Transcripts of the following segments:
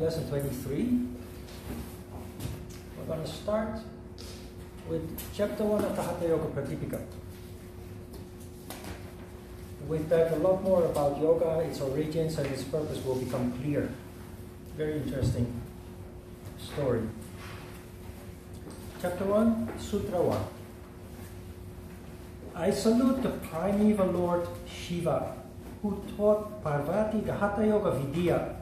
Lesson 23. We're going to start with chapter 1 of the Hatha Yoga Pradipika. With that, a lot more about yoga, its origins, and its purpose will become clear. Very interesting story. Chapter 1, Sutra 1. I salute the primeval Lord Shiva, who taught Parvati the Hatha Yoga Vidya,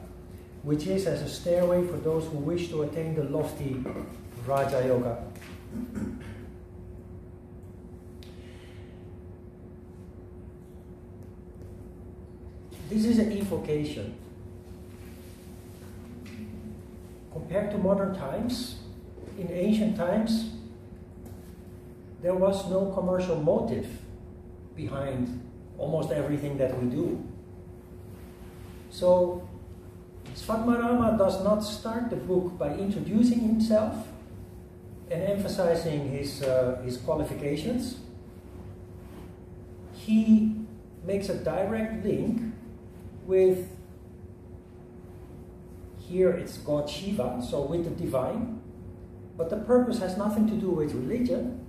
which is as a stairway for those who wish to attain the lofty Raja Yoga. This is an evocation. Compared to modern times, in ancient times, there was no commercial motive behind almost everything that we do. So, Svatmarama does not start the book by introducing himself and emphasizing his, uh, his qualifications. He makes a direct link with here it's God Shiva, so with the divine, but the purpose has nothing to do with religion.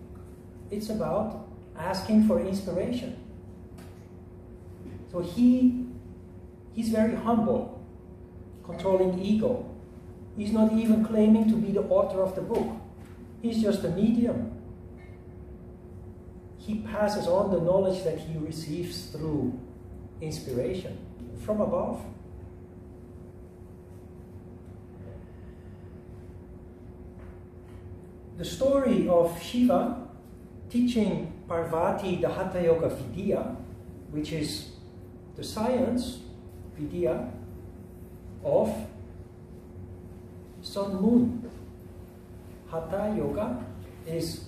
It's about asking for inspiration. So he he's very humble, controlling ego. He's not even claiming to be the author of the book. He's just a medium. He passes on the knowledge that he receives through inspiration from above. The story of Shiva teaching Parvati the Hatha Yoga Vidya, which is the science, Vidya, of Sun Moon. Hatha Yoga is,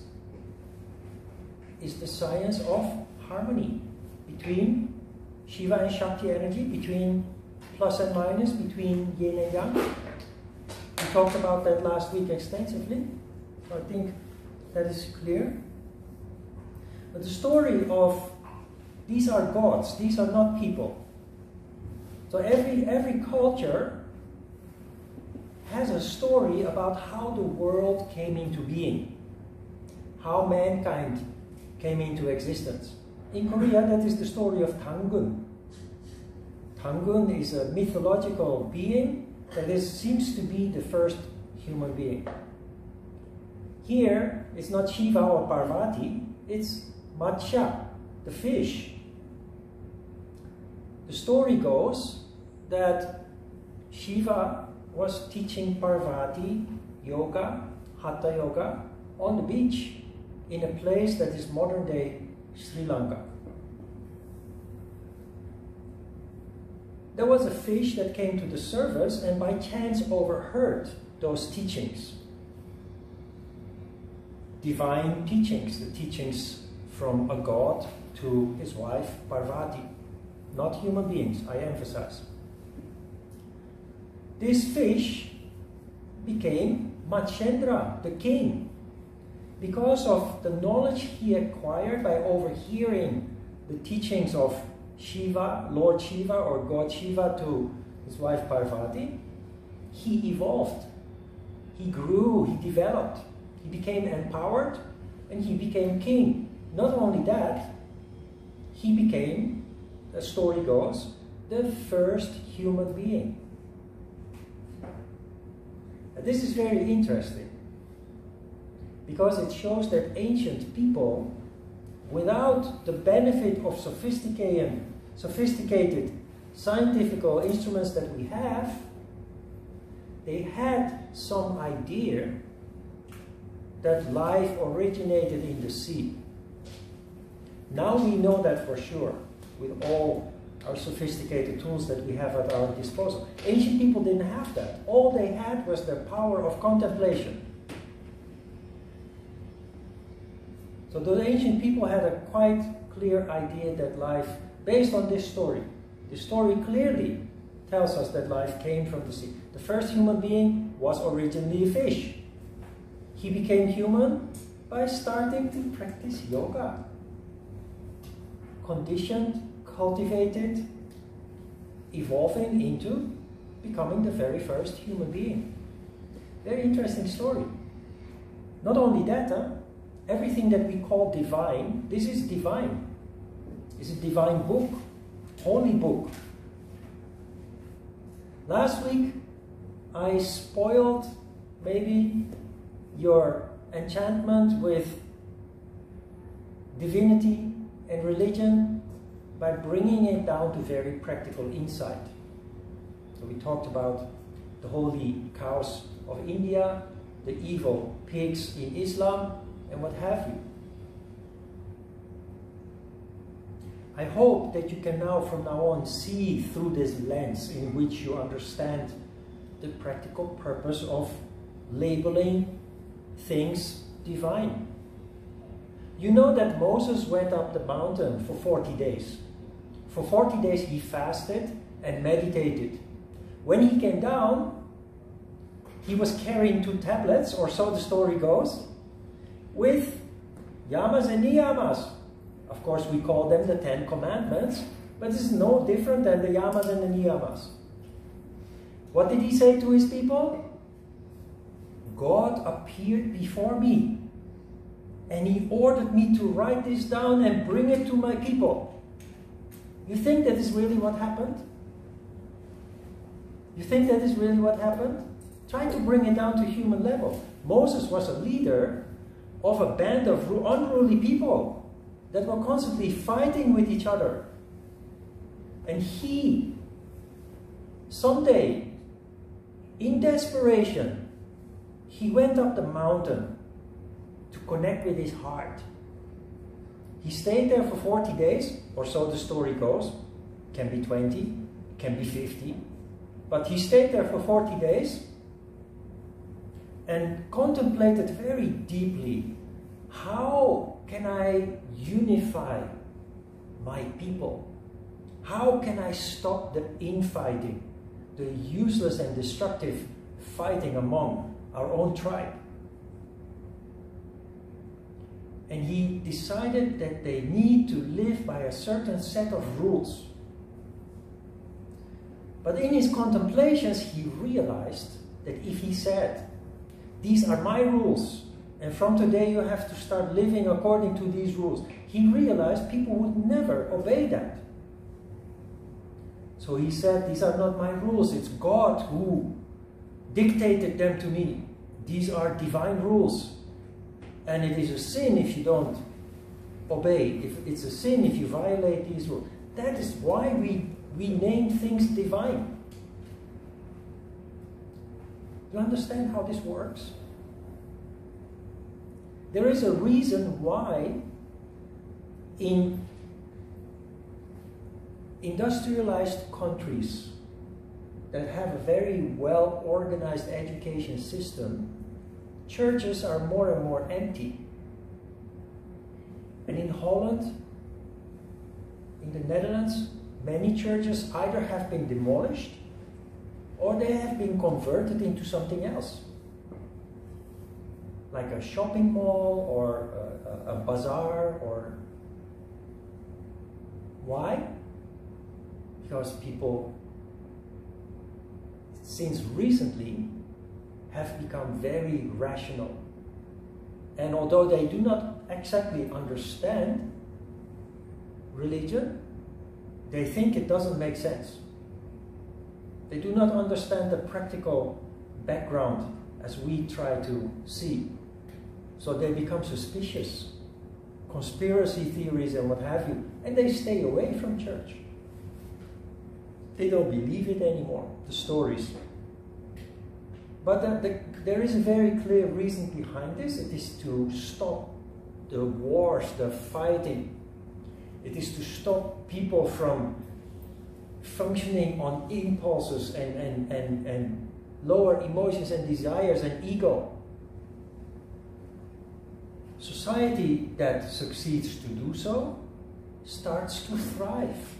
is the science of harmony between Shiva and Shakti energy between plus and minus, between yin and yang. We talked about that last week extensively. So I think that is clear. But the story of these are gods, these are not people. So every, every culture has a story about how the world came into being, how mankind came into existence. In Korea, that is the story of Tangun. Tangun is a mythological being that is, seems to be the first human being. Here, it's not Shiva or Parvati, it's Matsya, the fish. The story goes that Shiva was teaching Parvati yoga, Hatha yoga, on the beach in a place that is modern day Sri Lanka. There was a fish that came to the surface and by chance overheard those teachings. Divine teachings, the teachings from a god to his wife Parvati, not human beings, I emphasize. This fish became Matsyendra, the king, because of the knowledge he acquired by overhearing the teachings of Shiva, Lord Shiva or God Shiva to his wife Parvati, he evolved. He grew, he developed, he became empowered, and he became king. Not only that, he became, the story goes, the first human being. This is very interesting because it shows that ancient people, without the benefit of sophisticated, sophisticated scientific instruments that we have, they had some idea that life originated in the sea. Now we know that for sure with all our sophisticated tools that we have at our disposal. Ancient people didn't have that. All they had was their power of contemplation. So the ancient people had a quite clear idea that life, based on this story, the story clearly tells us that life came from the sea. The first human being was originally a fish. He became human by starting to practice yoga. Conditioned, cultivated, evolving into becoming the very first human being. Very interesting story. Not only that, huh? everything that we call divine, this is divine. It's a divine book, holy book. Last week, I spoiled maybe your enchantment with divinity and religion by bringing it down to very practical insight. So we talked about the holy cows of India, the evil pigs in Islam, and what have you. I hope that you can now, from now on, see through this lens in which you understand the practical purpose of labeling things divine. You know that Moses went up the mountain for 40 days. For 40 days he fasted and meditated. When he came down, he was carrying two tablets, or so the story goes, with yamas and niyamas. Of course, we call them the Ten Commandments, but this is no different than the yamas and the niyamas. What did he say to his people? God appeared before me, and he ordered me to write this down and bring it to my people. You think that is really what happened? You think that is really what happened? Try to bring it down to human level. Moses was a leader of a band of unruly people that were constantly fighting with each other. And he, someday, in desperation, he went up the mountain to connect with his heart. He stayed there for 40 days, or so the story goes. Can be 20, can be 50. But he stayed there for 40 days and contemplated very deeply how can I unify my people? How can I stop the infighting, the useless and destructive fighting among our own tribe? And he decided that they need to live by a certain set of rules. But in his contemplations, he realized that if he said, These are my rules, and from today you have to start living according to these rules, he realized people would never obey that. So he said, These are not my rules, it's God who dictated them to me. These are divine rules. And it is a sin if you don't obey. If it's a sin if you violate these rules. That is why we, we name things divine. Do you understand how this works? There is a reason why in industrialized countries that have a very well organized education system, churches are more and more empty. And in Holland, in the Netherlands, many churches either have been demolished or they have been converted into something else. Like a shopping mall or a, a, a bazaar or. Why? Because people, since recently, have become very rational. And although they do not exactly understand religion, they think it doesn't make sense. They do not understand the practical background as we try to see. So they become suspicious, conspiracy theories and what have you, and they stay away from church. They don't believe it anymore, the stories. But the, the, there is a very clear reason behind this. It is to stop the wars, the fighting. It is to stop people from functioning on impulses and, and, and, and lower emotions and desires and ego. Society that succeeds to do so starts to thrive.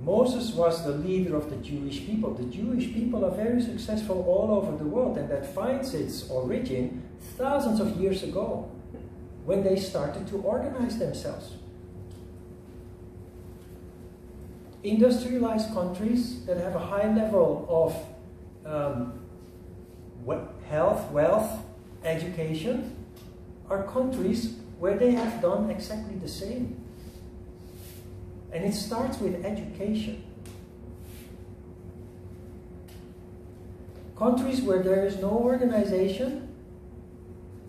Moses was the leader of the Jewish people. The Jewish people are very successful all over the world, and that finds its origin thousands of years ago when they started to organize themselves. industrialized countries that have a high level of um, health, wealth, education are countries where they have done exactly the same. And it starts with education. Countries where there is no organization,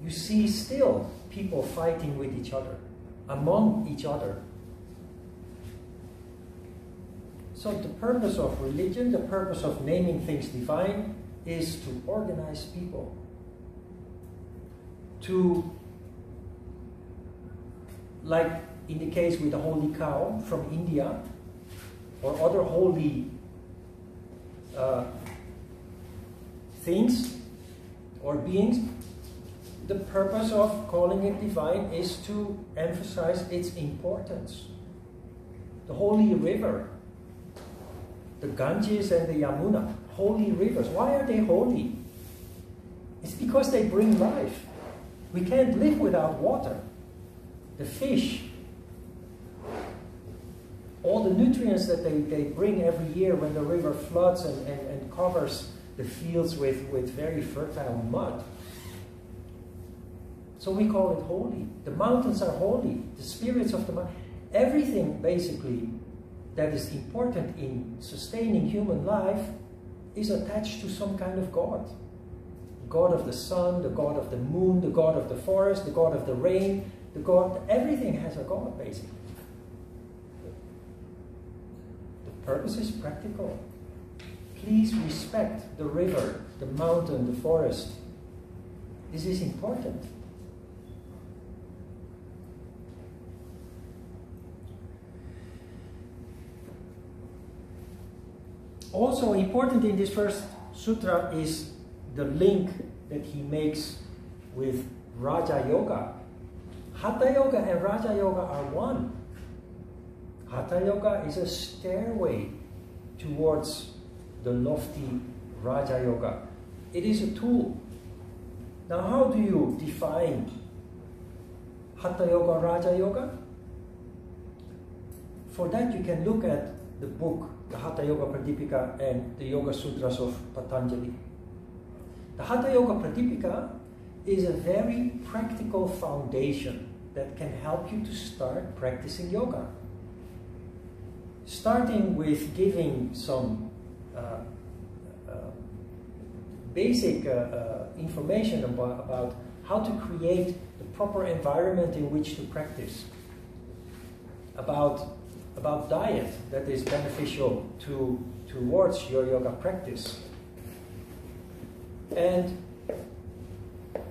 you see still people fighting with each other, among each other. So the purpose of religion, the purpose of naming things divine, is to organize people. To, like in the case with the holy cow from India, or other holy uh, things or beings, the purpose of calling it divine is to emphasize its importance. The holy river, the Ganges and the Yamuna, holy rivers. Why are they holy? It's because they bring life. We can't live without water. The fish, all the nutrients that they, they bring every year when the river floods and, and, and covers the fields with, with very fertile mud. So we call it holy. The mountains are holy. The spirits of the mountain. Everything basically that is important in sustaining human life is attached to some kind of God. God of the sun, the God of the moon, the God of the forest, the God of the rain, the God, everything has a God basically. The purpose is practical. Please respect the river, the mountain, the forest. This is important. Also important in this first sutra is the link that he makes with Raja Yoga. Hatha Yoga and Raja Yoga are one. Hatha Yoga is a stairway towards the lofty Raja Yoga. It is a tool. Now, how do you define Hatha Yoga, Raja Yoga? For that, you can look at the book the Hatha Yoga Pradipika and the Yoga Sutras of Patanjali. The Hatha Yoga Pradipika is a very practical foundation that can help you to start practicing yoga. Starting with giving some uh, uh, basic uh, uh information about, about how to create the proper environment in which to practice, about about diet that is beneficial to, towards your yoga practice. And,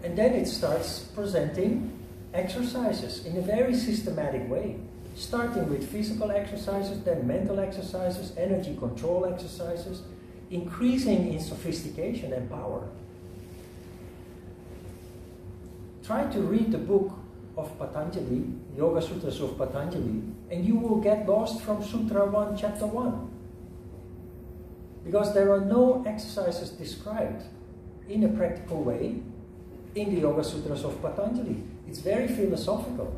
and then it starts presenting exercises in a very systematic way, starting with physical exercises, then mental exercises, energy control exercises, increasing in sophistication and power. Try to read the book of Patanjali, Yoga Sutras of Patanjali, and you will get lost from Sutra 1, Chapter 1. Because there are no exercises described in a practical way in the Yoga Sutras of Patanjali. It's very philosophical.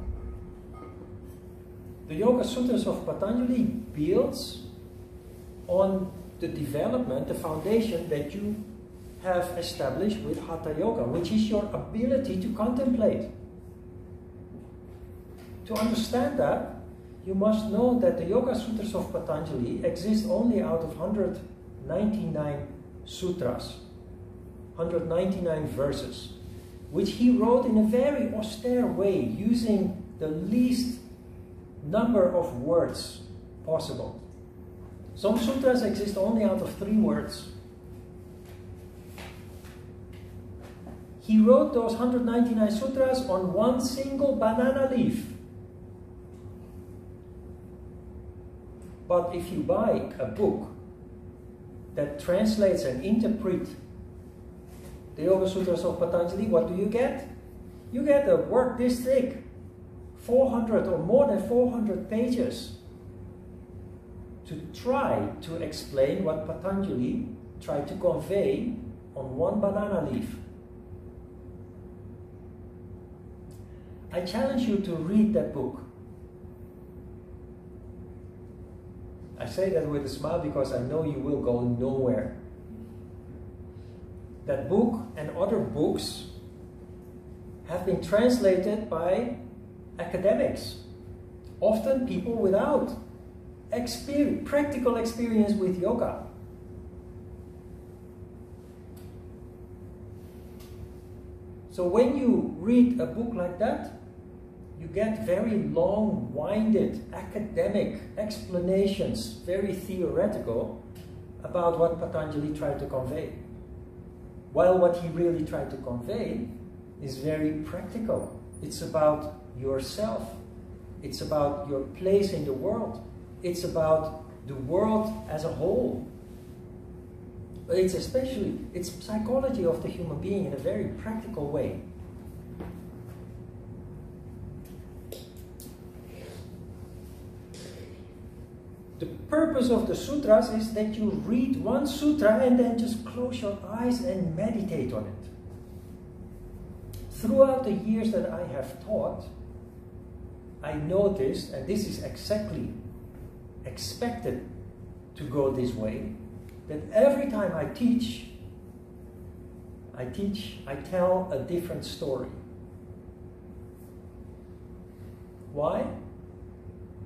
The Yoga Sutras of Patanjali builds on the development, the foundation that you have established with Hatha Yoga, which is your ability to contemplate. To understand that, you must know that the Yoga Sutras of Patanjali exist only out of 199 sutras, 199 verses, which he wrote in a very austere way, using the least number of words possible. Some sutras exist only out of three words. He wrote those 199 sutras on one single banana leaf. But if you buy a book that translates and interprets the Yoga Sutras of Patanjali, what do you get? You get a work this thick, 400 or more than 400 pages to try to explain what Patanjali tried to convey on one banana leaf. I challenge you to read that book I say that with a smile because I know you will go nowhere. That book and other books have been translated by academics, often people without experience, practical experience with yoga. So when you read a book like that, you get very long winded academic explanations, very theoretical, about what Patanjali tried to convey. While what he really tried to convey is very practical. It's about yourself. It's about your place in the world. It's about the world as a whole. But it's especially, it's psychology of the human being in a very practical way. The purpose of the sutras is that you read one sutra and then just close your eyes and meditate on it. Throughout the years that I have taught, I noticed, and this is exactly expected to go this way, that every time I teach, I teach, I tell a different story. Why?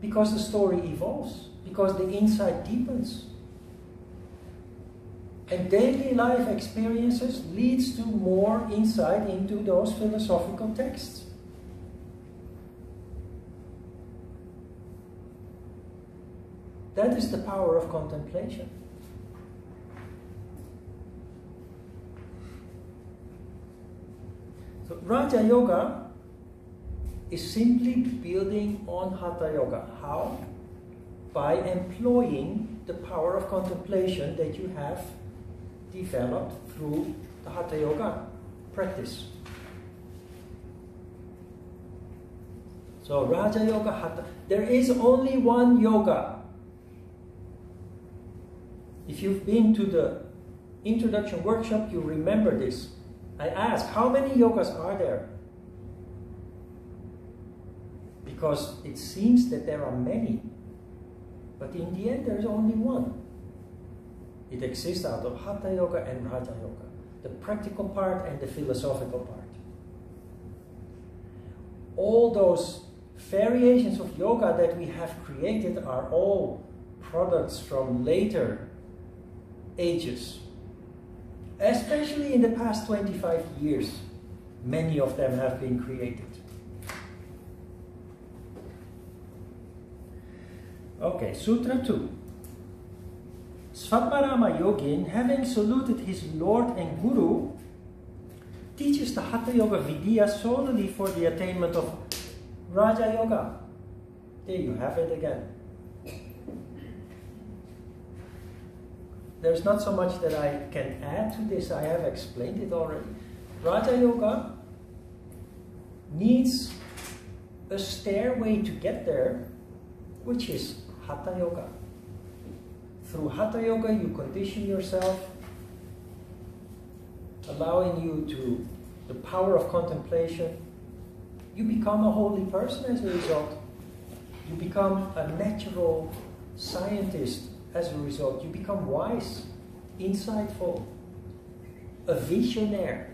Because the story evolves because the insight deepens. And daily life experiences leads to more insight into those philosophical texts. That is the power of contemplation. So Raja Yoga is simply building on Hatha Yoga. How? by employing the power of contemplation that you have developed through the Hatha Yoga practice. So Raja Yoga, Hatha, there is only one yoga. You've been to the introduction workshop, you remember this. I ask, how many yogas are there? Because it seems that there are many. But in the end, there's only one. It exists out of Hatha Yoga and Raja Yoga, the practical part and the philosophical part. All those variations of yoga that we have created are all products from later ages. Especially in the past 25 years, many of them have been created. Okay, Sutra 2. Svatmarama Yogin, having saluted his Lord and Guru, teaches the Hatha Yoga Vidya solely for the attainment of Raja Yoga. There you have it again. There's not so much that I can add to this, I have explained it already. Raja Yoga needs a stairway to get there, which is Hatha Yoga. Through Hatha Yoga, you condition yourself, allowing you to the power of contemplation. You become a holy person as a result. You become a natural scientist as a result. You become wise, insightful, a visionary,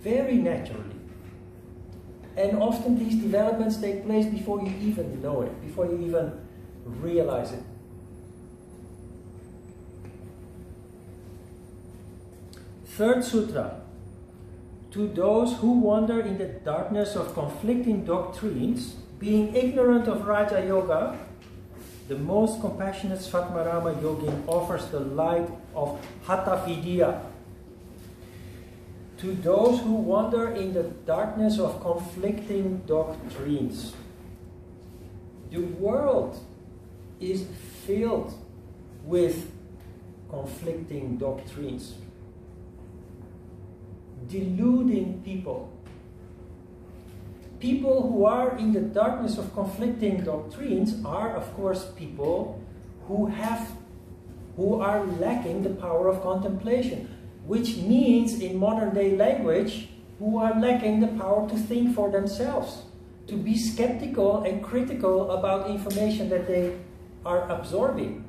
very naturally. And often these developments take place before you even know it, before you even realize it. Third sutra. To those who wander in the darkness of conflicting doctrines, being ignorant of Raja Yoga, the most compassionate Svatmarama Yogin offers the light of Hatha Vidya. To those who wander in the darkness of conflicting doctrines, the world is filled with conflicting doctrines, deluding people. People who are in the darkness of conflicting doctrines are, of course, people who have who are lacking the power of contemplation, which means in modern day language, who are lacking the power to think for themselves, to be skeptical and critical about information that they are absorbing.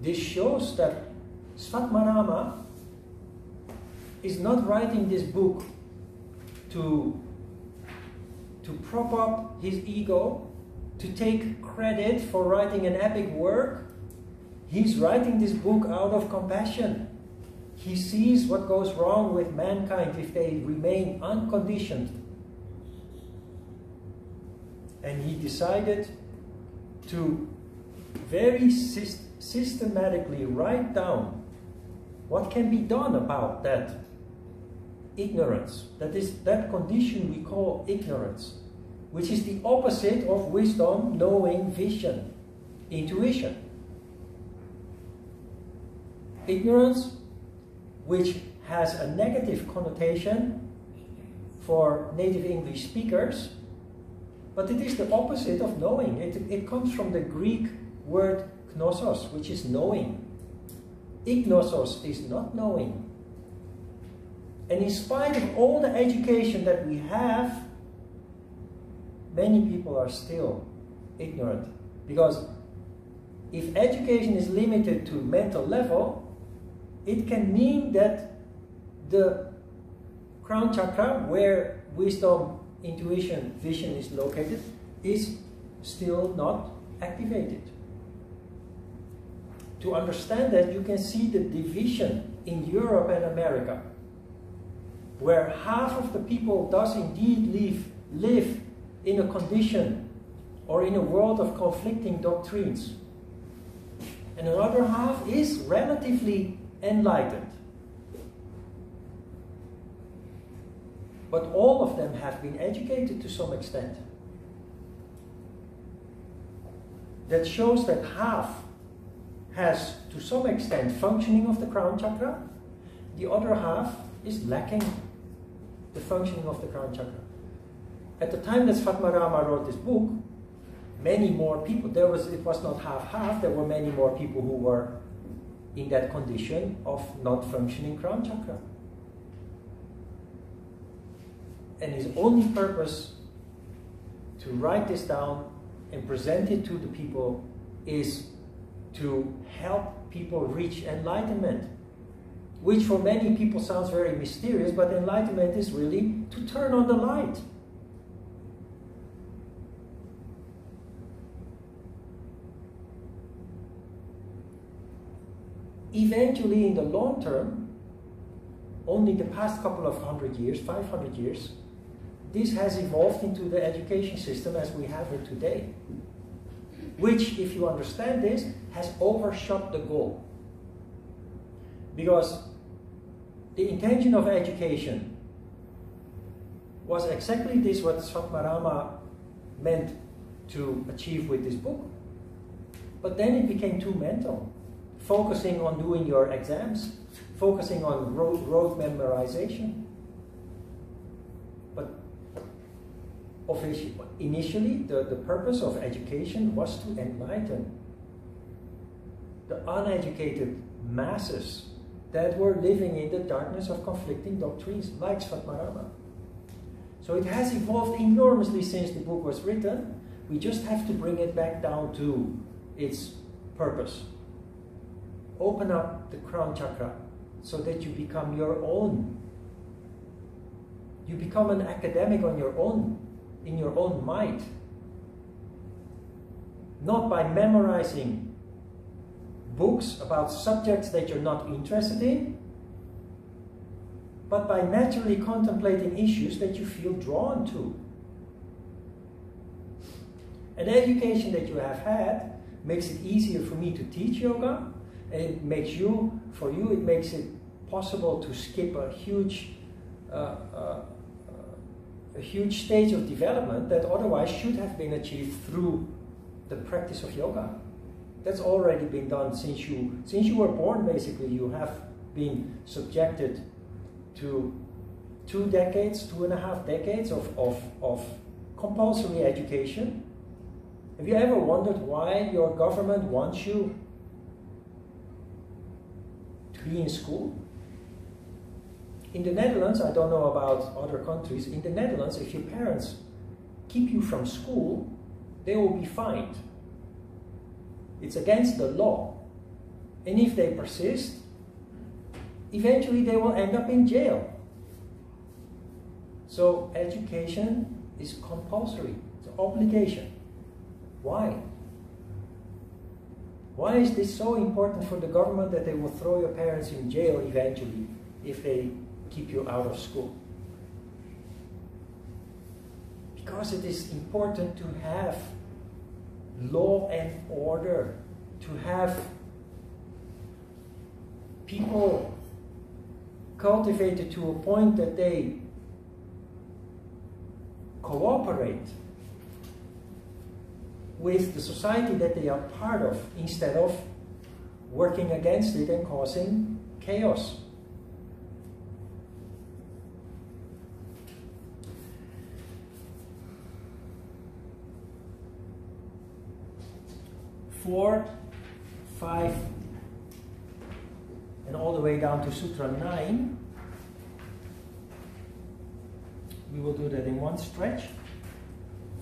This shows that Svatmarama is not writing this book to, to prop up his ego, to take credit for writing an epic work. He's writing this book out of compassion. He sees what goes wrong with mankind if they remain unconditioned. And he decided to very systematically write down what can be done about that ignorance. That is that condition we call ignorance, which is the opposite of wisdom, knowing, vision, intuition. Ignorance, which has a negative connotation for native English speakers, but it is the opposite of knowing. It, it comes from the Greek word gnosos, which is knowing. Ignosos is not knowing. And in spite of all the education that we have, many people are still ignorant. Because if education is limited to mental level, it can mean that the crown chakra, where wisdom, intuition, vision is located, is still not activated. To understand that, you can see the division in Europe and America where half of the people does indeed live, live in a condition or in a world of conflicting doctrines. And another half is relatively enlightened. But all of them have been educated to some extent. That shows that half has, to some extent, functioning of the crown chakra, the other half is lacking the functioning of the crown chakra. At the time that Svatmarama wrote this book, many more people, there was, it was not half-half, there were many more people who were in that condition of not functioning crown chakra. And his only purpose to write this down and present it to the people is to help people reach enlightenment which for many people sounds very mysterious, but enlightenment is really to turn on the light. Eventually, in the long term, only the past couple of hundred years, 500 years, this has evolved into the education system as we have it today. Which, if you understand this, has overshot the goal. Because the intention of education was exactly this what Svatmarama meant to achieve with this book. But then it became too mental, focusing on doing your exams, focusing on rote memorization. But initially, the, the purpose of education was to enlighten the uneducated masses that were living in the darkness of conflicting doctrines like Svatmarama. So it has evolved enormously since the book was written. We just have to bring it back down to its purpose. Open up the crown chakra so that you become your own. You become an academic on your own, in your own mind. Not by memorizing books about subjects that you're not interested in, but by naturally contemplating issues that you feel drawn to. An education that you have had makes it easier for me to teach yoga, and it makes you, for you, it makes it possible to skip a huge, uh, uh, a huge stage of development that otherwise should have been achieved through the practice of yoga. That's already been done since you since you were born. Basically, you have been subjected to two decades, two and a half decades of, of, of compulsory education. Have you ever wondered why your government wants you to be in school? in the Netherlands, I don't know about other countries, in the Netherlands, if your parents keep you from school, they will be fined. It's against the law. And if they persist, eventually they will end up in jail. So education is compulsory, it's an obligation. Why? Why is this so important for the government that they will throw your parents in jail eventually if they keep you out of school? Because it is important to have law and order, to have people cultivated to a point that they cooperate with the society that they are part of instead of working against it and causing chaos. Four, five, and all the way down to Sutra 9. We will do that in one stretch.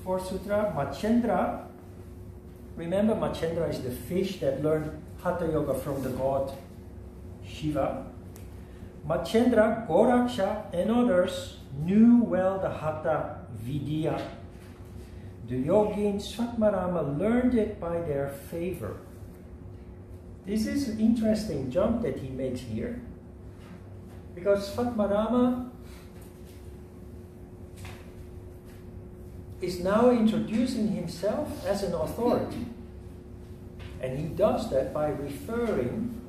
Fourth Sutra, Matsyendra. Remember, Matsyendra is the fish that learned Hatha Yoga from the god Shiva. Matsyendra, Goraksha, and others knew well the Hatha Vidya. The yogin Svatmarama learned it by their favor. This is an interesting jump that he makes here. Because Svatmarama is now introducing himself as an authority. And he does that by referring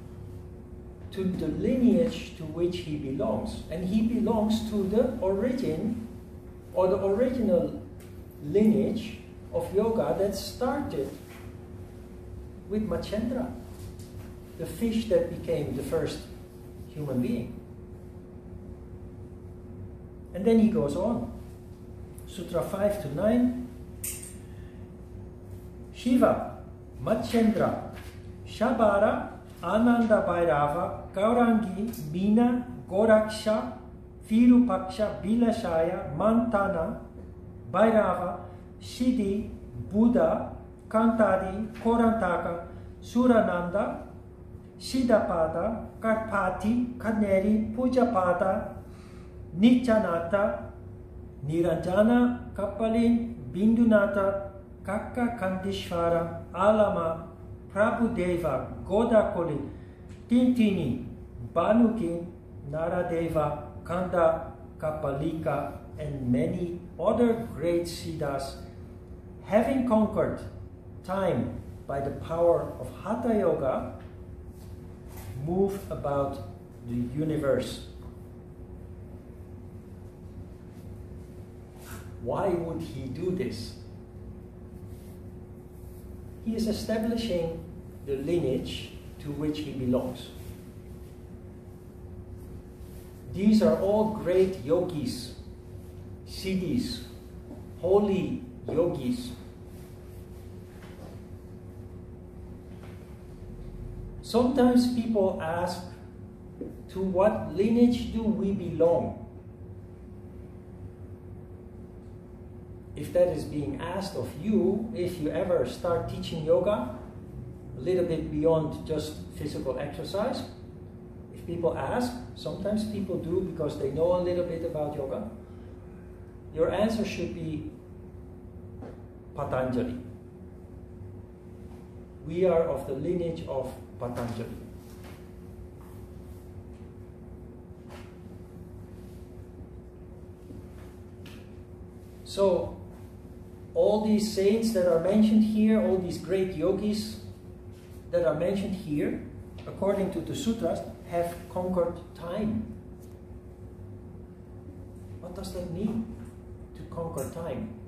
to the lineage to which he belongs. And he belongs to the origin or the original lineage of yoga that started with Matsyendra the fish that became the first human being. And then he goes on. Sutra 5 to 9. Shiva, Matsyendra, Shabara, Ananda Bhairava, Kaurangi, Mina, Goraksha, Virupaksha, Bilashaya, Mantana, Bhairava, Siddhi, Buddha, Kantari, Korantaka, Surananda, Siddhapada, Karpati, Kaneri, Pujapada, Nityanata, Niranjana, Kapalin, Bindunata, Kakka Kandishvara, Alama, Prabhudeva, Godakoli, Tintini, Banukin, Naradeva, Kanda, Kapalika, and many other great siddhas, having conquered time by the power of Hatha Yoga, move about the universe. Why would he do this? He is establishing the lineage to which he belongs. These are all great yogis, siddhis, holy yogis Sometimes people ask, to what lineage do we belong? If that is being asked of you, if you ever start teaching yoga, a little bit beyond just physical exercise, if people ask, sometimes people do because they know a little bit about yoga, your answer should be Patanjali. We are of the lineage of Patanjali. So, all these saints that are mentioned here, all these great yogis that are mentioned here, according to the sutras, have conquered time. What does that mean, conquer time?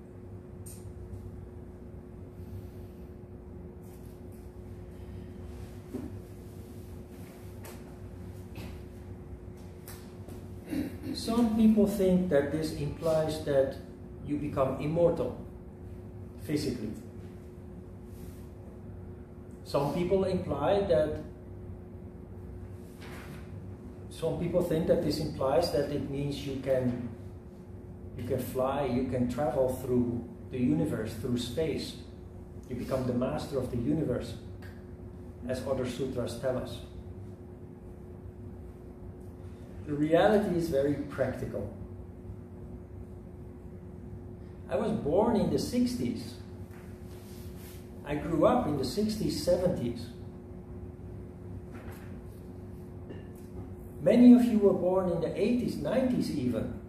Some people think that this implies that you become immortal physically. Some people imply that some people think that this implies that it means you can you can fly, you can travel through the universe, through space. You become the master of the universe, as other sutras tell us. The reality is very practical. I was born in the 60s. I grew up in the 60s, 70s. Many of you were born in the 80s, 90s even.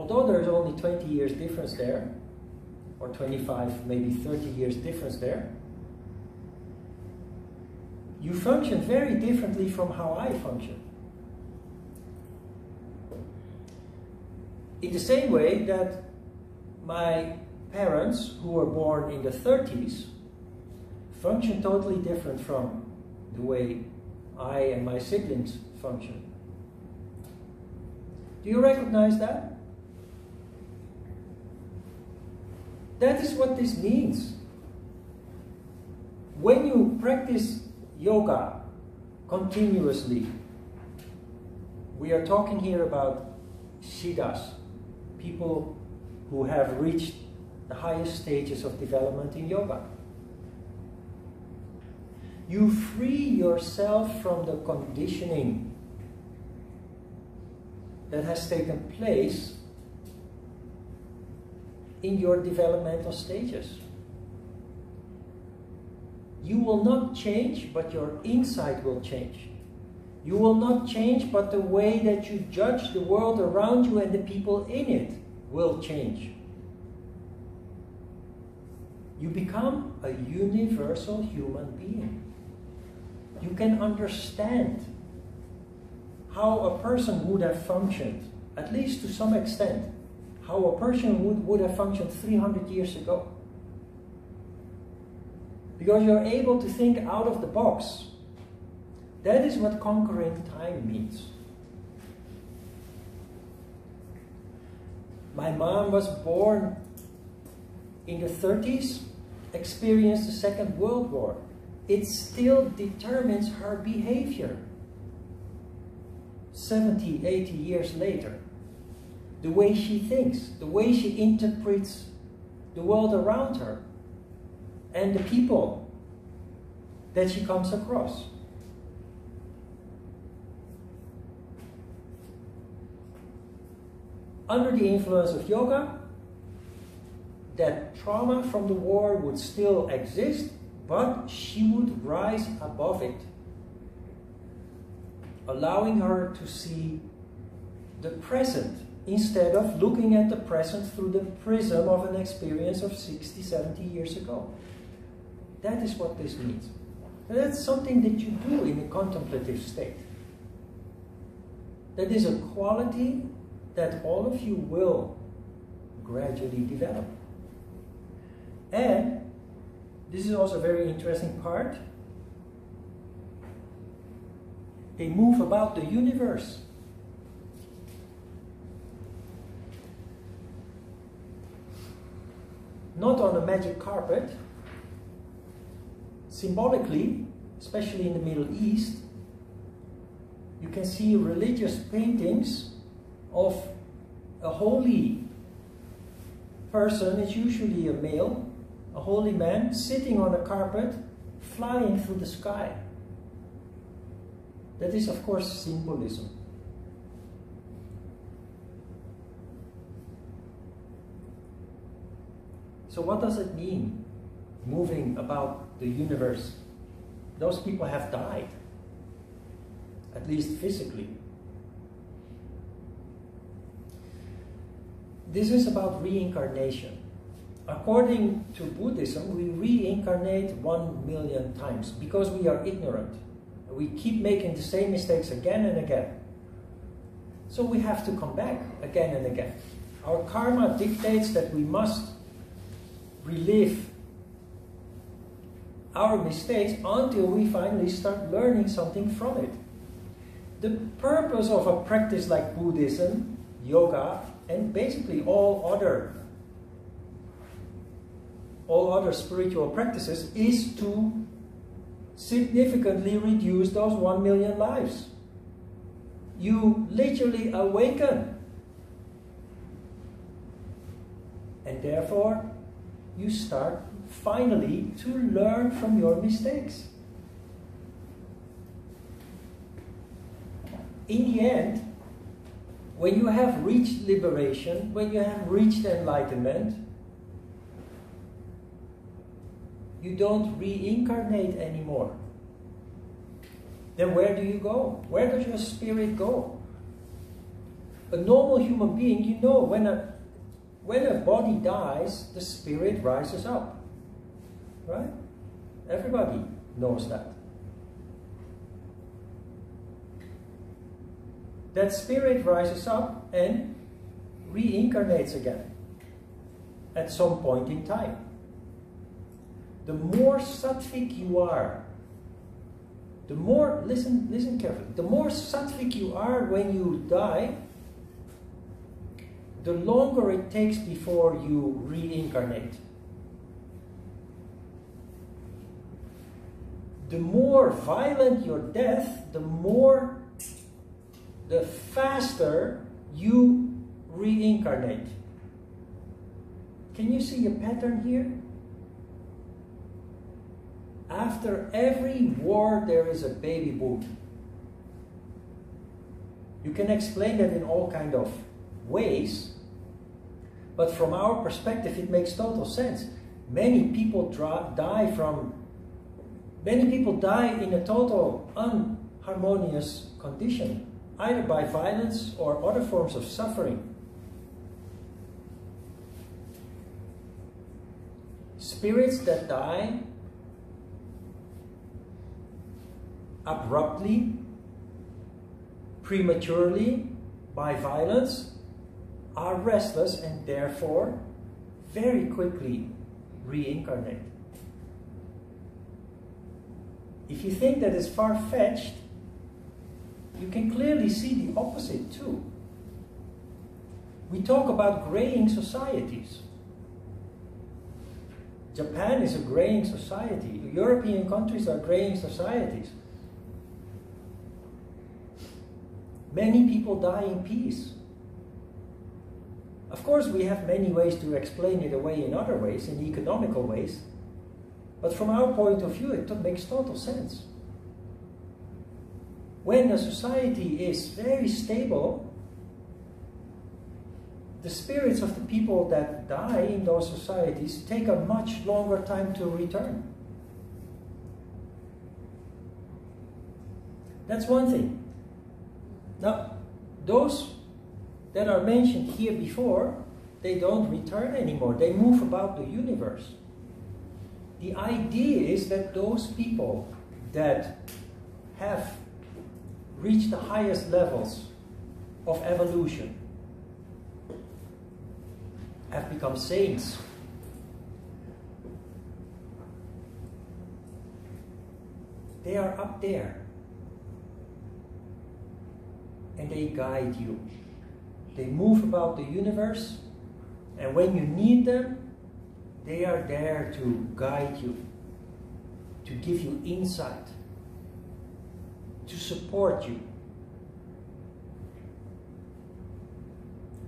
Although there's only 20 years difference there, or 25, maybe 30 years difference there, you function very differently from how I function. In the same way that my parents, who were born in the 30s, function totally different from the way I and my siblings function. Do you recognize that? That is what this means. When you practice yoga continuously, we are talking here about siddhas, people who have reached the highest stages of development in yoga. You free yourself from the conditioning that has taken place in your developmental stages. You will not change, but your insight will change. You will not change, but the way that you judge the world around you and the people in it will change. You become a universal human being you can understand how a person would have functioned, at least to some extent, how a person would, would have functioned 300 years ago. Because you're able to think out of the box. That is what conquering time means. My mom was born in the 30s, experienced the Second World War it still determines her behavior 70, 80 years later. The way she thinks, the way she interprets the world around her, and the people that she comes across. Under the influence of yoga, that trauma from the war would still exist, but she would rise above it, allowing her to see the present instead of looking at the present through the prism of an experience of 60, 70 years ago. That is what this means. And that's something that you do in a contemplative state. That is a quality that all of you will gradually develop. And this is also a very interesting part. They move about the universe. Not on a magic carpet. Symbolically, especially in the Middle East, you can see religious paintings of a holy person, it's usually a male, a holy man sitting on a carpet, flying through the sky. That is, of course, symbolism. So, what does it mean, moving about the universe? Those people have died, at least physically. This is about reincarnation according to Buddhism, we reincarnate one million times because we are ignorant. We keep making the same mistakes again and again. So we have to come back again and again. Our karma dictates that we must relive our mistakes until we finally start learning something from it. The purpose of a practice like Buddhism, yoga, and basically all other all other spiritual practices is to significantly reduce those 1 million lives. You literally awaken. And therefore, you start finally to learn from your mistakes. In the end, when you have reached liberation, when you have reached enlightenment, you don't reincarnate anymore. Then where do you go? Where does your spirit go? A normal human being, you know, when a when a body dies, the spirit rises up. Right? Everybody knows that. that spirit rises up and reincarnates again at some point in time. The more sattvic you are, the more, listen, listen carefully, the more sattvic you are when you die, the longer it takes before you reincarnate. The more violent your death, the more the faster you reincarnate. Can you see a pattern here? After every war, there is a baby boom. You can explain that in all kind of ways, but from our perspective, it makes total sense. Many people die from, many people die in a total unharmonious condition either by violence or other forms of suffering. Spirits that die abruptly, prematurely, by violence, are restless and therefore very quickly reincarnate. If you think that is far fetched, you can clearly see the opposite too. We talk about graying societies. Japan is a graying society. European countries are graying societies. Many people die in peace. Of course, we have many ways to explain it away in other ways, in economical ways. But from our point of view, it makes total sense when a society is very stable, the spirits of the people that die in those societies take a much longer time to return. That's one thing. Now, those that are mentioned here before, they don't return anymore. They move about the universe. The idea is that those people that have reached the highest levels of evolution, have become saints. They are up there and they guide you. They move about the universe, and when you need them, they are there to guide you, to give you insight to support you.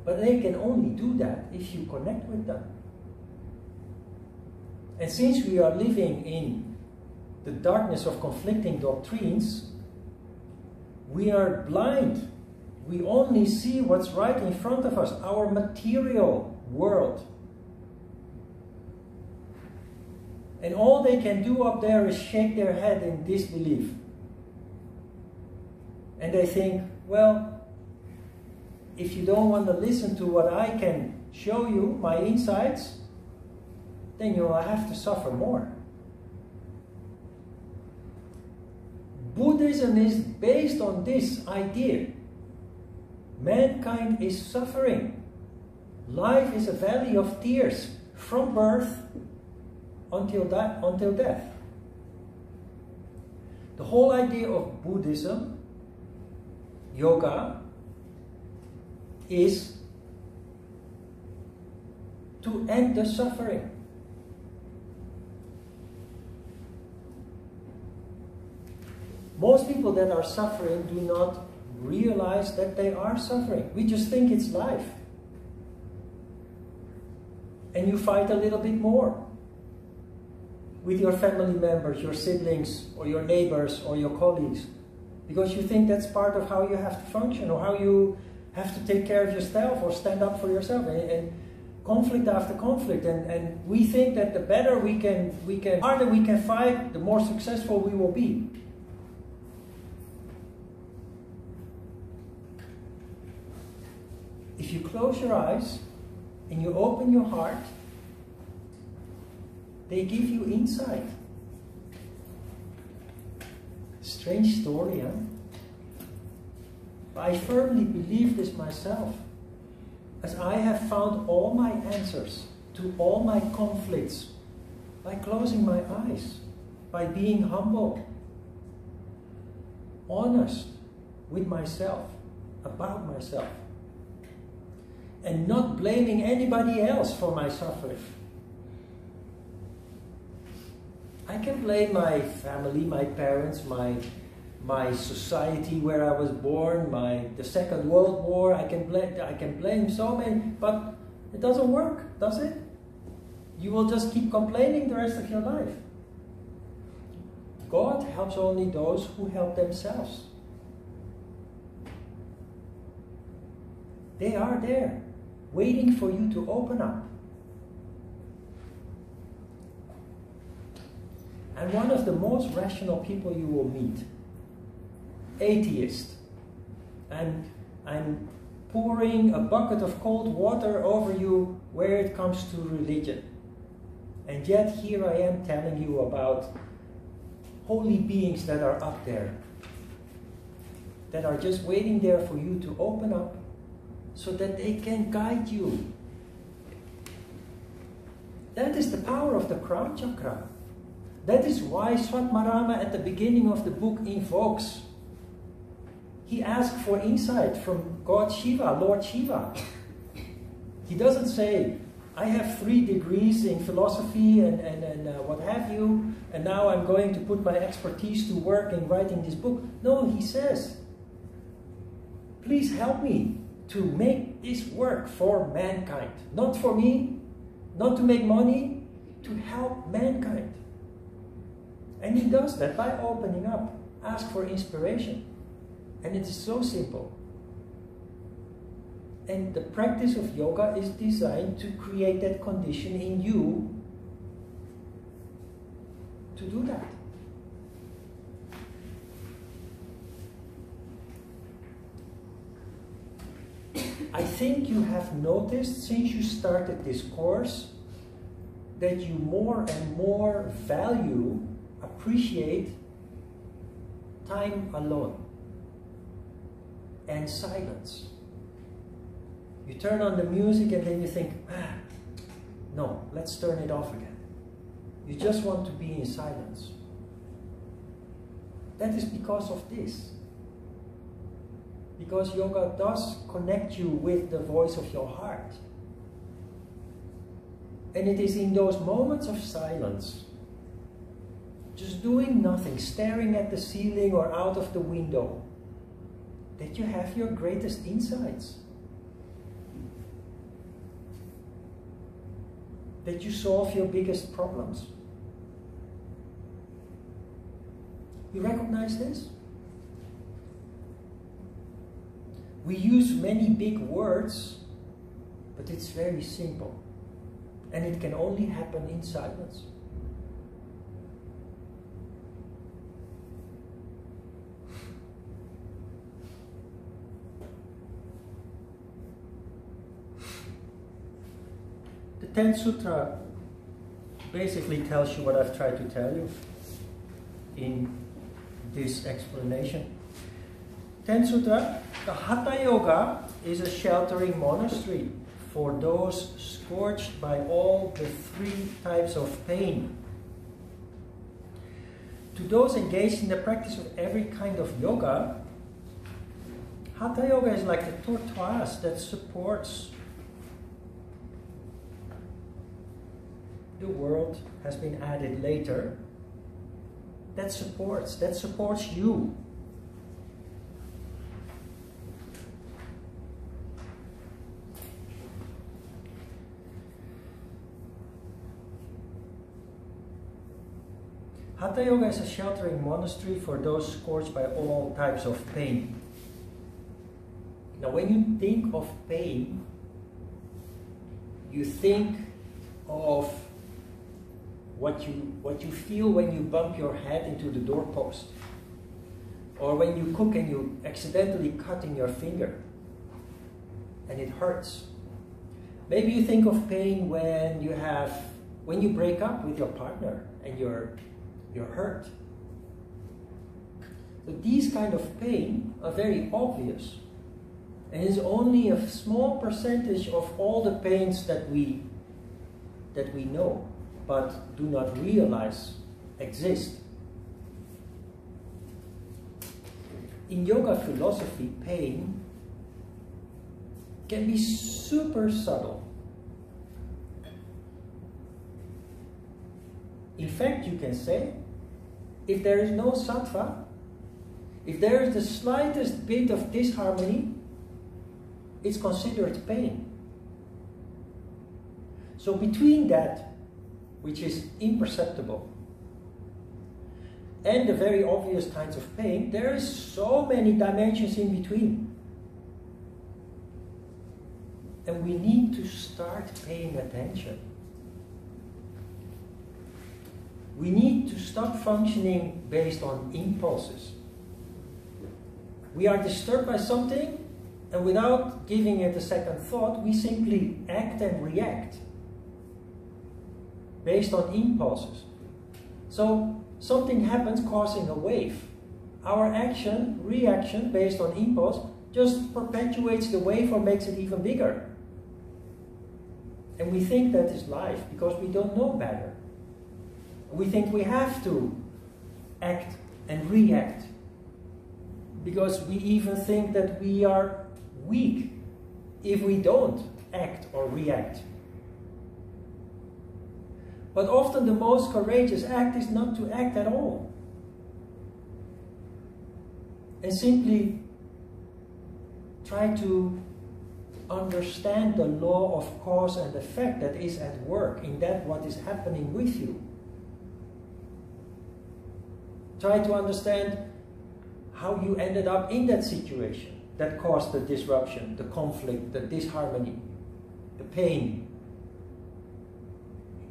But they can only do that if you connect with them. And since we are living in the darkness of conflicting doctrines, we are blind. We only see what's right in front of us, our material world. And all they can do up there is shake their head in disbelief and they think, well, if you don't want to listen to what I can show you, my insights, then you will have to suffer more. Buddhism is based on this idea. Mankind is suffering. Life is a valley of tears from birth until, until death. The whole idea of Buddhism yoga is to end the suffering. Most people that are suffering do not realize that they are suffering. We just think it's life. And you fight a little bit more with your family members, your siblings, or your neighbors, or your colleagues. Because you think that's part of how you have to function, or how you have to take care of yourself, or stand up for yourself. And, and conflict after conflict. And, and we think that the better we can, we can, harder we can fight, the more successful we will be. If you close your eyes and you open your heart, they give you insight. Strange story, huh? But I firmly believe this myself. As I have found all my answers to all my conflicts by closing my eyes, by being humble, honest with myself, about myself, and not blaming anybody else for my suffering. I can blame my family, my parents, my my society where I was born, my the Second World War. I can blame I can blame so many, but it doesn't work, does it? You will just keep complaining the rest of your life. God helps only those who help themselves. They are there, waiting for you to open up. And one of the most rational people you will meet, atheist. And I'm pouring a bucket of cold water over you where it comes to religion. And yet here I am telling you about holy beings that are up there, that are just waiting there for you to open up so that they can guide you. That is the power of the crown chakra. That is why Svatmarama at the beginning of the book invokes. He asks for insight from God Shiva, Lord Shiva. He doesn't say, I have three degrees in philosophy and, and, and uh, what have you, and now I'm going to put my expertise to work in writing this book. No, he says, please help me to make this work for mankind. Not for me, not to make money, to help mankind. And he does that by opening up. Ask for inspiration. And it is so simple. And the practice of yoga is designed to create that condition in you to do that. I think you have noticed since you started this course that you more and more value appreciate time alone and silence. You turn on the music and then you think, ah, no, let's turn it off again. You just want to be in silence. That is because of this. Because yoga does connect you with the voice of your heart. And it is in those moments of silence just doing nothing, staring at the ceiling or out of the window, that you have your greatest insights. That you solve your biggest problems. You recognize this? We use many big words, but it's very simple. And it can only happen in silence. The Ten Sutra basically tells you what I've tried to tell you in this explanation. Ten Sutra, the Hatha Yoga is a sheltering monastery for those scorched by all the three types of pain. To those engaged in the practice of every kind of yoga, Hatha Yoga is like a tortoise that supports the world has been added later. that supports, that supports you. Hatha Yoga is a sheltering monastery for those scorched by all types of pain. Now, when you think of pain, you think of what you, what you feel when you bump your head into the doorpost, or when you cook and you accidentally cut in your finger and it hurts. Maybe you think of pain when you have when you break up with your partner and you're you're hurt. So these kind of pain are very obvious and is only a small percentage of all the pains that we that we know but do not realize exist. In yoga philosophy, pain can be super subtle. In fact, you can say, if there is no sattva, if there is the slightest bit of disharmony, it's considered pain. So between that which is imperceptible. And the very obvious kinds of pain, there is so many dimensions in between. And we need to start paying attention. We need to stop functioning based on impulses. We are disturbed by something, and without giving it a second thought, we simply act and react based on impulses. So something happens causing a wave. Our action, reaction based on impulse, just perpetuates the wave or makes it even bigger. And we think that is life because we don't know better. We think we have to act and react because we even think that we are weak if we don't act or react. But often the most courageous act is not to act at all. And simply try to understand the law of cause and effect that is at work in that what is happening with you. Try to understand how you ended up in that situation that caused the disruption, the conflict, the disharmony, the pain,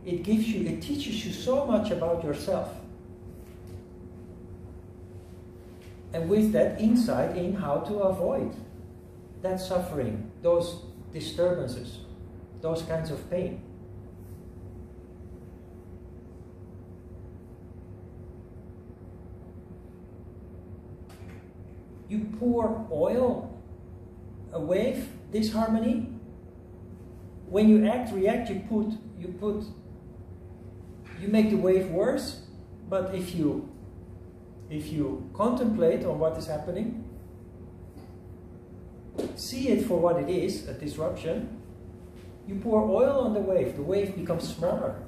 it gives you, it teaches you so much about yourself. And with that insight in how to avoid that suffering, those disturbances, those kinds of pain. You pour oil, a wave, disharmony. When you act, react, you put you put you make the wave worse, but if you if you contemplate on what is happening, see it for what it is, a disruption, you pour oil on the wave, the wave becomes smaller.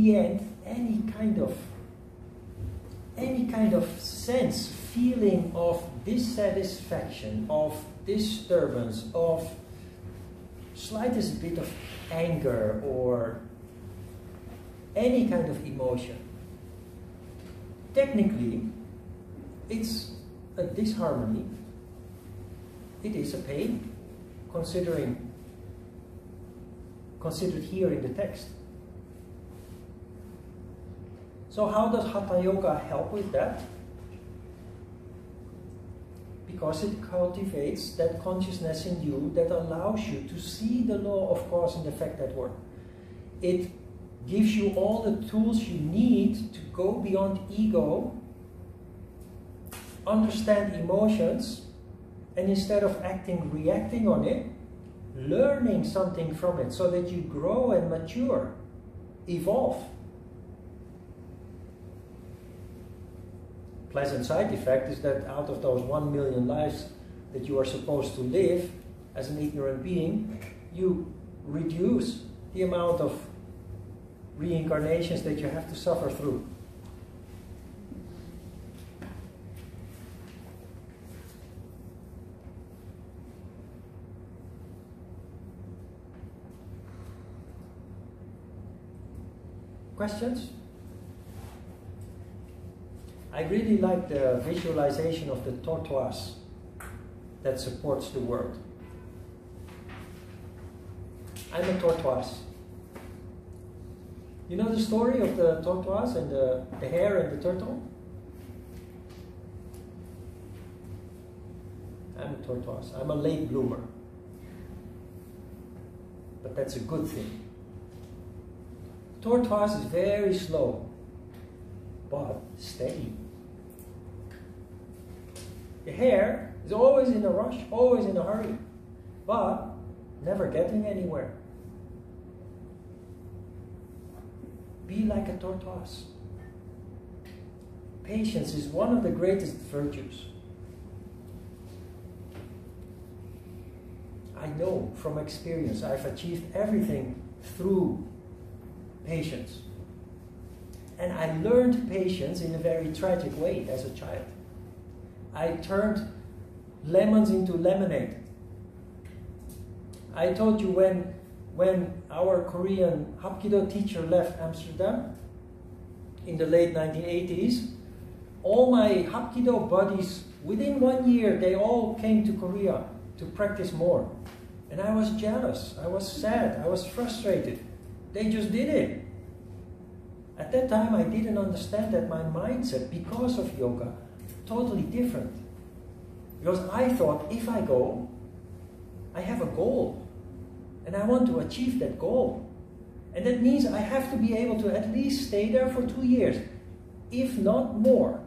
End, any kind of any kind of sense, feeling of dissatisfaction, of disturbance, of slightest bit of anger or any kind of emotion. Technically, it's a disharmony. It is a pain, considering considered here in the text. So how does Hatha Yoga help with that? Because it cultivates that consciousness in you that allows you to see the law of cause and effect at work. It gives you all the tools you need to go beyond ego, understand emotions, and instead of acting, reacting on it, learning something from it so that you grow and mature, evolve. Pleasant side effect is that out of those one million lives that you are supposed to live as an ignorant being, you reduce the amount of reincarnations that you have to suffer through. Questions? I really like the visualization of the tortoise that supports the world. I'm a tortoise. You know the story of the tortoise and the, the hare and the turtle? I'm a tortoise. I'm a late bloomer. But that's a good thing. Tortoise is very slow, but steady. The hare is always in a rush, always in a hurry, but never getting anywhere. Be like a tortoise. Patience is one of the greatest virtues. I know from experience I've achieved everything through patience. And I learned patience in a very tragic way as a child. I turned lemons into lemonade. I told you when, when our Korean Hapkido teacher left Amsterdam in the late 1980s, all my Hapkido buddies, within one year, they all came to Korea to practice more. And I was jealous, I was sad, I was frustrated. They just did it. At that time, I didn't understand that my mindset, because of yoga, totally different. Because I thought if I go, I have a goal. And I want to achieve that goal. And that means I have to be able to at least stay there for two years, if not more.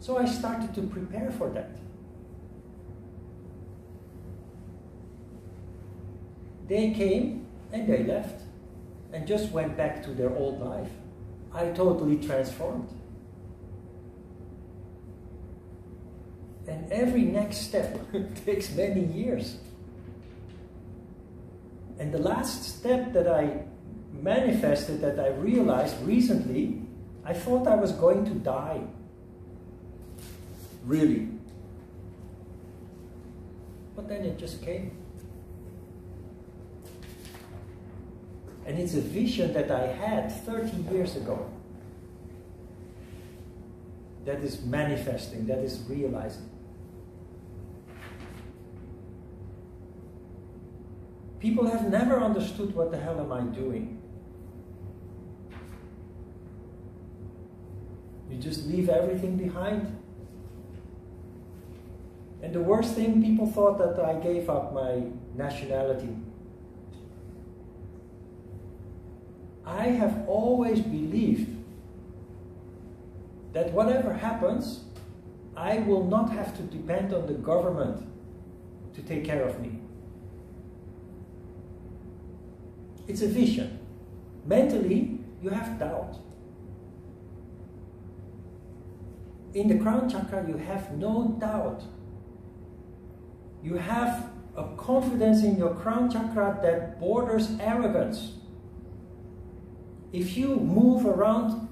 So I started to prepare for that. They came and they left and just went back to their old life. I totally transformed. And every next step takes many years. And the last step that I manifested, that I realized recently, I thought I was going to die. Really. But then it just came. And it's a vision that I had 30 years ago that is manifesting, that is realizing. People have never understood what the hell am I doing. You just leave everything behind. And the worst thing, people thought that I gave up my nationality I have always believed that whatever happens, I will not have to depend on the government to take care of me. It's a vision. Mentally, you have doubt. In the crown chakra, you have no doubt. You have a confidence in your crown chakra that borders arrogance if you move around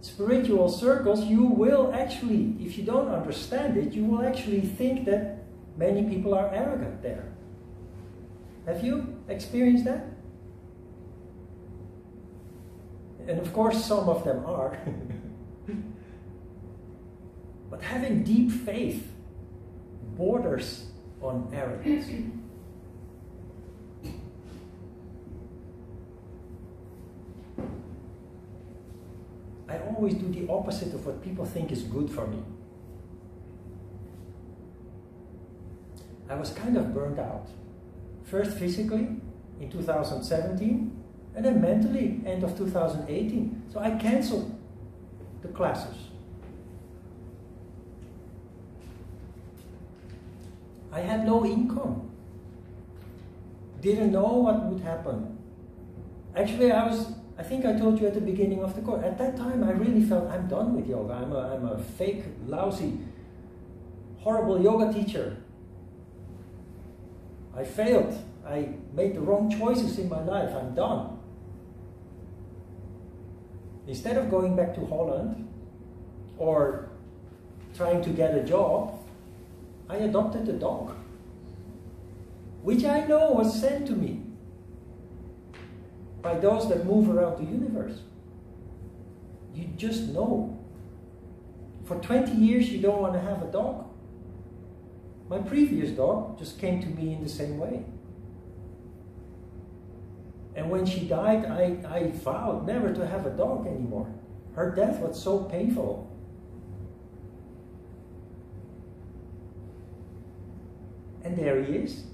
spiritual circles, you will actually, if you don't understand it, you will actually think that many people are arrogant there. Have you experienced that? And of course, some of them are. but having deep faith borders on arrogance. I always do the opposite of what people think is good for me. I was kind of burned out. First physically in 2017, and then mentally end of 2018. So I canceled the classes. I had no income. Didn't know what would happen. Actually, I was I think I told you at the beginning of the course. At that time, I really felt I'm done with yoga. I'm a, I'm a fake, lousy, horrible yoga teacher. I failed. I made the wrong choices in my life. I'm done. Instead of going back to Holland or trying to get a job, I adopted a dog, which I know was sent to me by those that move around the universe. You just know. For 20 years, you don't want to have a dog. My previous dog just came to me in the same way. And when she died, I, I vowed never to have a dog anymore. Her death was so painful. And there he is,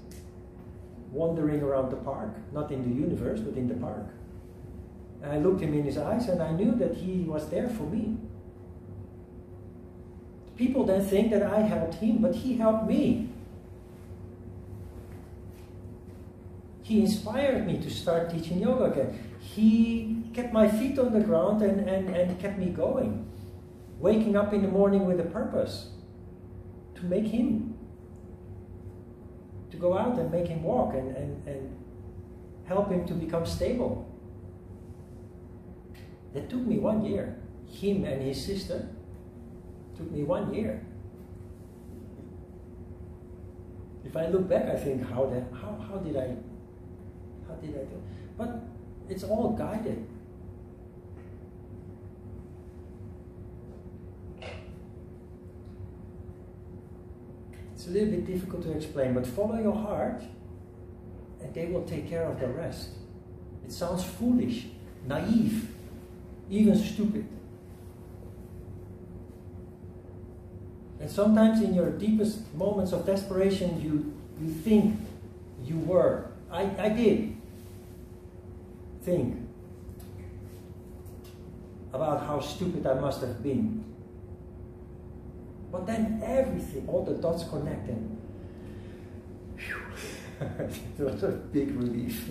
wandering around the park, not in the universe, but in the park. And I looked him in his eyes and I knew that he was there for me. People then think that I helped him, but he helped me. He inspired me to start teaching yoga again. He kept my feet on the ground and, and, and kept me going. Waking up in the morning with a purpose to make him to go out and make him walk and, and, and help him to become stable. That took me one year. Him and his sister took me one year. If I look back, I think, how, that, how, how did I, how did I do? But it's all guided. It's a little bit difficult to explain, but follow your heart and they will take care of the rest. It sounds foolish, naive, even stupid. And sometimes in your deepest moments of desperation, you, you think you were. I, I did think about how stupid I must have been. But then everything, all the dots connected. it was a big relief.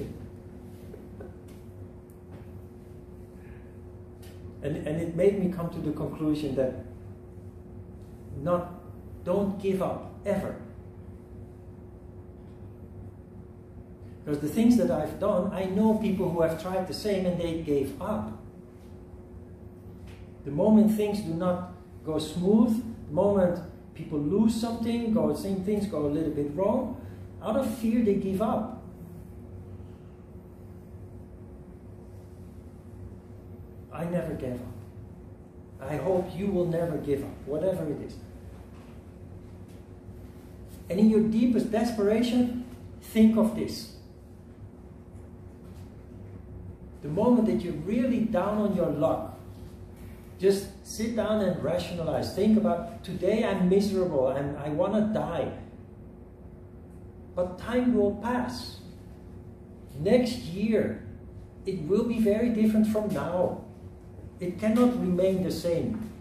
and, and it made me come to the conclusion that not don't give up ever. Because the things that I've done, I know people who have tried the same and they gave up. The moment things do not go smooth, the moment people lose something, go same things go a little bit wrong, out of fear they give up. I never gave up. I hope you will never give up, whatever it is. And in your deepest desperation, think of this. The moment that you're really down on your luck, just sit down and rationalize. Think about today I'm miserable and I want to die. But time will pass. Next year, it will be very different from now. It cannot remain the same.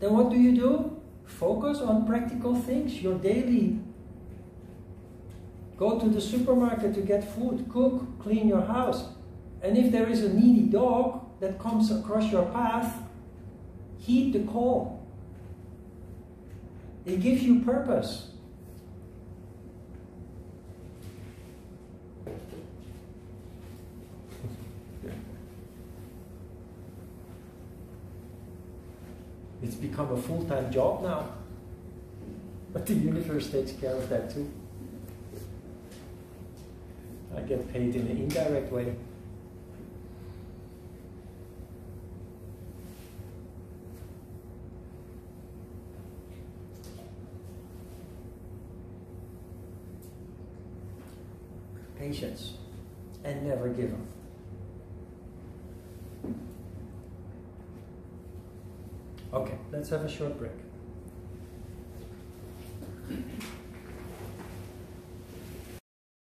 Then what do you do? Focus on practical things, your daily. Go to the supermarket to get food, cook, clean your house. And if there is a needy dog, that comes across your path, heed the call. It gives you purpose. It's become a full time job now. But the universe takes care of that too. I get paid in an indirect way. patience and never give up. Okay, let's have a short break.